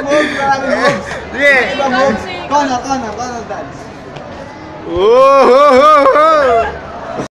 Move, maraming moves. Sige. Ibang moves. Kono, dance. Oh, oh, oh, oh.